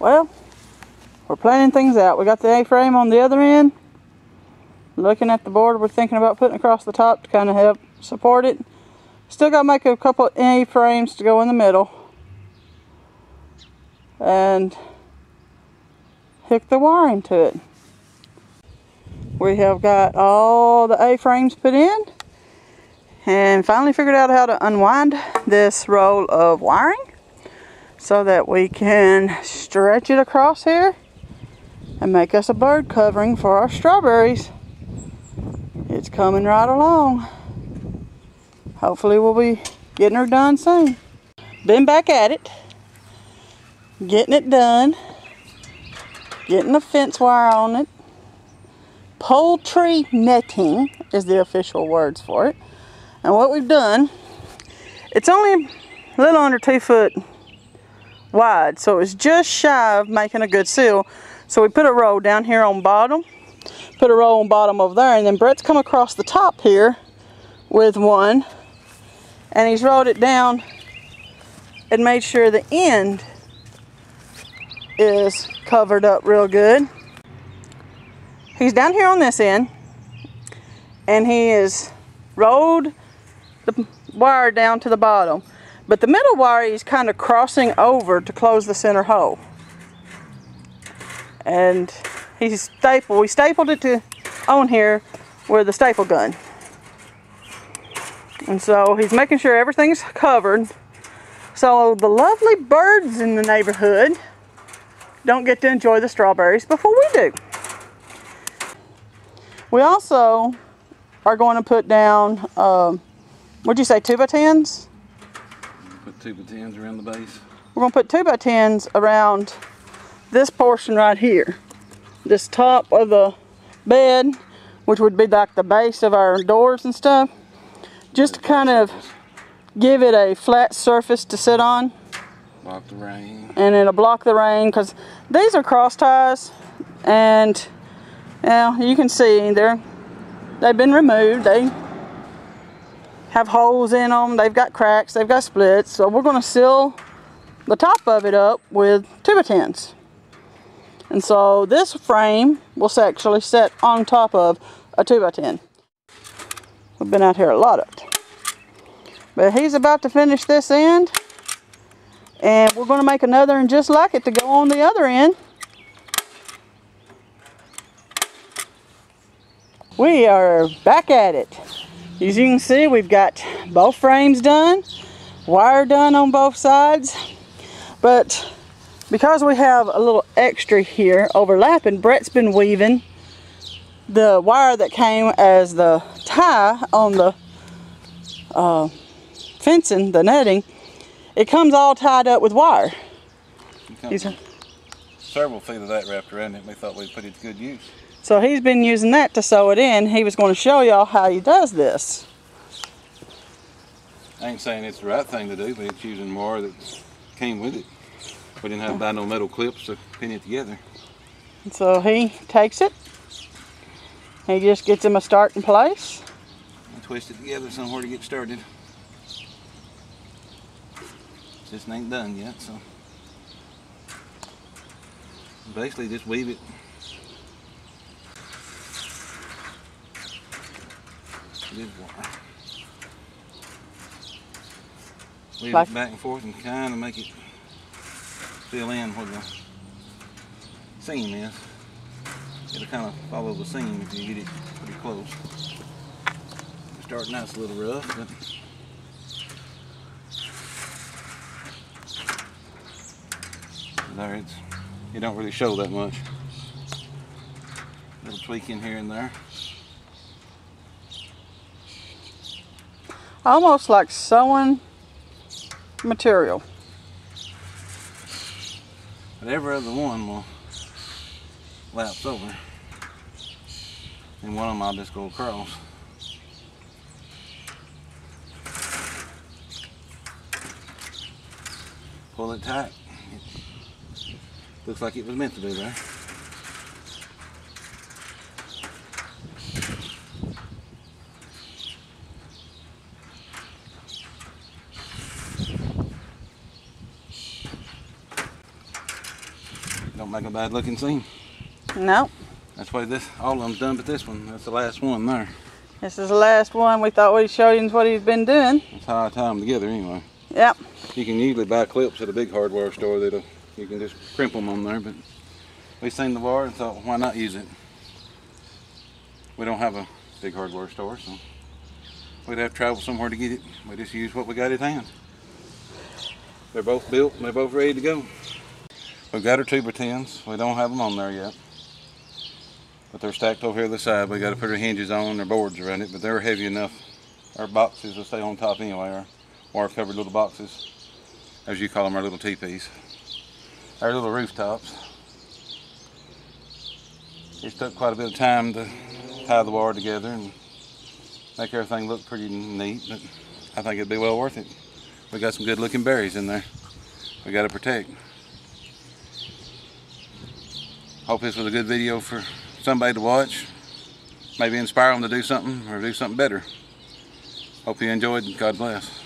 Well, we're planning things out. We got the A-frame on the other end. Looking at the board we're thinking about putting across the top to kind of help support it. Still got to make a couple A-frames to go in the middle. And hook the wiring to it. We have got all the A-frames put in and finally figured out how to unwind this roll of wiring so that we can stretch it across here and make us a bird covering for our strawberries. It's coming right along. Hopefully we'll be getting her done soon. Been back at it, getting it done, getting the fence wire on it. Poultry netting is the official words for it. And what we've done, it's only a little under two foot wide, so it's just shy of making a good seal. So we put a row down here on bottom, put a row on bottom over there, and then Brett's come across the top here with one, and he's rolled it down and made sure the end is covered up real good. He's down here on this end, and he is rolled the wire down to the bottom. But the middle wire is kind of crossing over to close the center hole. And he's stapled, we stapled it to on here with a staple gun. And so he's making sure everything's covered. So the lovely birds in the neighborhood don't get to enjoy the strawberries before we do. We also are going to put down um, What'd you say, two by tens? Put two by tens around the base. We're gonna put two by tens around this portion right here. This top of the bed, which would be like the base of our doors and stuff. Just to kind of give it a flat surface to sit on. Block the rain. And it'll block the rain because these are cross ties and now you can see they're they've been removed. They have holes in them. They've got cracks. They've got splits. So we're going to seal the top of it up with two by tens. And so this frame will actually set on top of a 2 by 10 We've been out here a lot of it. But he's about to finish this end. And we're going to make another and just like it to go on the other end. We are back at it. As you can see, we've got both frames done, wire done on both sides, but because we have a little extra here overlapping, Brett's been weaving the wire that came as the tie on the uh, fencing, the netting, it comes all tied up with wire. Several feet of that wrapped around it. We thought we'd put it to good use. So he's been using that to sew it in. He was going to show y'all how he does this. I ain't saying it's the right thing to do, but it's using more that came with it. We didn't have to buy no metal clips to pin it together. So he takes it. He just gets him a starting place. And twist it together somewhere to get started. This ain't done yet, so basically just weave it Weave like, it back and forth and kind of make it fill in where the seam is. It'll kind of follow the seam if you get it pretty close. Starting out's a little rough, but there it's it don't really show that much. Little tweak in here and there. Almost like sewing material. But every other one will lapse over. And one of them I'll just go across. Pull it tight. It looks like it was meant to be there. Don't make a bad looking seam. Nope. That's why this, all of them's done but this one. That's the last one there. This is the last one. We thought we'd show you what he's been doing. That's how I tie them together anyway. Yep. You can usually buy clips at a big hardware store that'll, uh, you can just crimp them on there, but we seen the bar and thought, why not use it? We don't have a big hardware store, so we'd have to travel somewhere to get it. We just use what we got at hand. They're both built and they're both ready to go. We've got our two by tens. We don't have them on there yet. But they're stacked over here to the side. We got to put our hinges on, our boards around it, but they're heavy enough. Our boxes will stay on top anyway, our wire covered little boxes, as you call them, our little teepees. Our little rooftops. It took quite a bit of time to tie the wire together and make everything look pretty neat, but I think it'd be well worth it. We got some good looking berries in there. We got to protect. Hope this was a good video for somebody to watch. Maybe inspire them to do something or do something better. Hope you enjoyed. God bless.